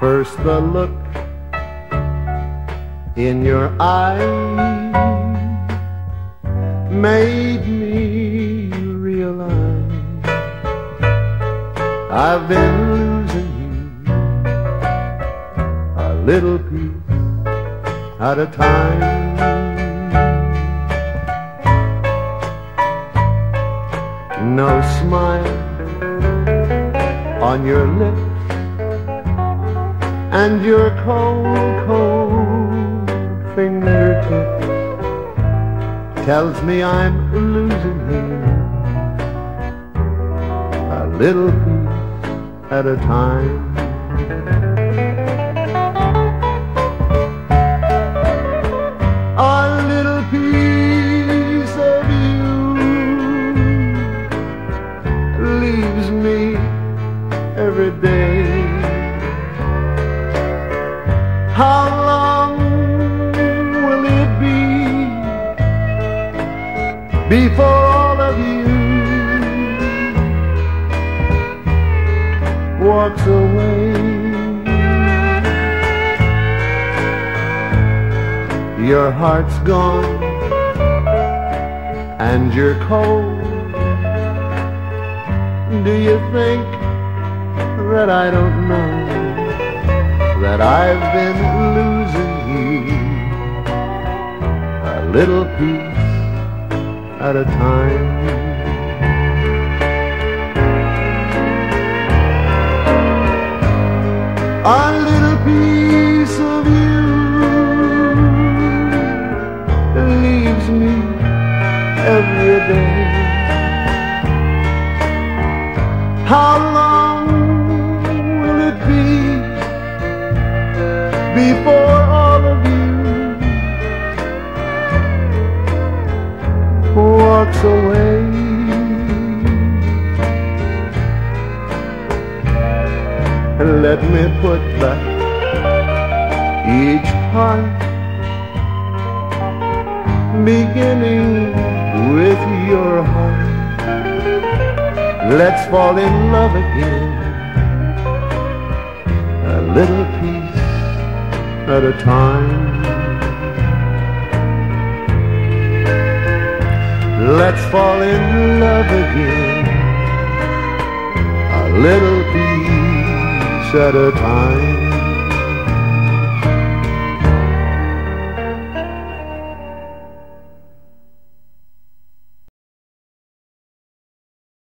First the look in your eyes made me realize I've been losing you a little piece at a time. No smile on your lips and your cold, cold fingertips tells me I'm losing you a little piece at a time. Before all of you walks away? Your heart's gone and you're cold. Do you think that I don't know that I've been losing you a little piece at a time? A little piece of you leaves me every day. How long will it be before let me put back each part beginning with your heart. Let's fall in love again, a little piece at a time. Let's fall in love again, a little piece at a time.